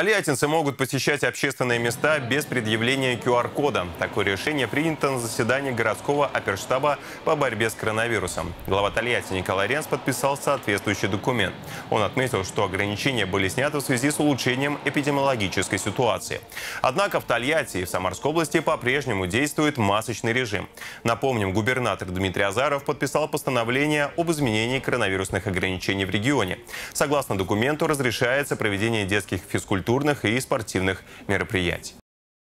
Тольяттинцы могут посещать общественные места без предъявления QR-кода. Такое решение принято на заседании городского оперштаба по борьбе с коронавирусом. Глава Тольятти Николай Ренс подписал соответствующий документ. Он отметил, что ограничения были сняты в связи с улучшением эпидемиологической ситуации. Однако в Тольятти и в Самарской области по-прежнему действует масочный режим. Напомним, губернатор Дмитрий Азаров подписал постановление об изменении коронавирусных ограничений в регионе. Согласно документу, разрешается проведение детских физкультурных и спортивных мероприятий.